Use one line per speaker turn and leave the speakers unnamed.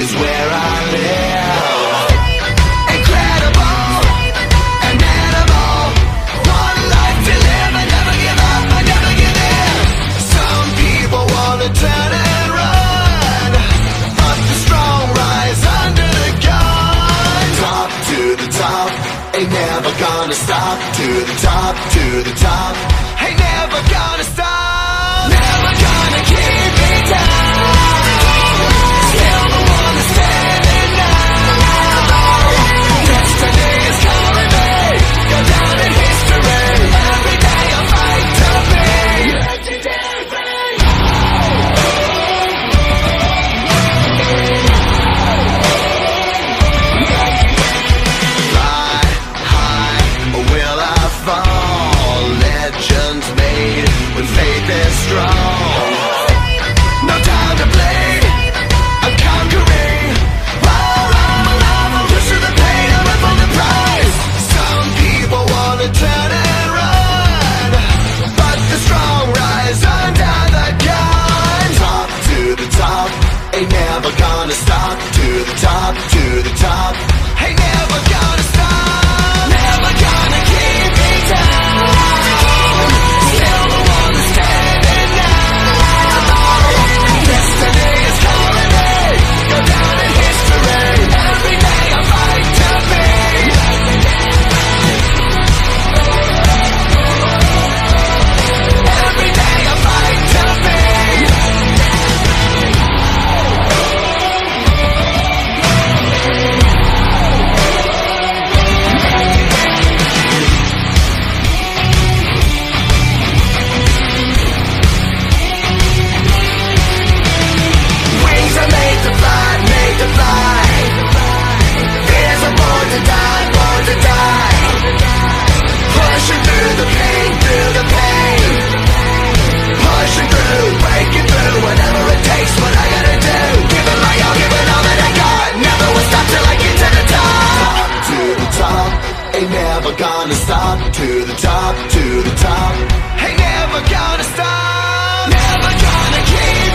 is where I live. Incredible, one life to live. I never give up, I never give in. Some people wanna and run, but the strong rise under the gun. Top to the top, ain't never gonna stop. To the top, to the top, ain't never gonna stop. Never gonna keep it. gonna stop To the top, to the top. Ain't never gonna stop. Never gonna keep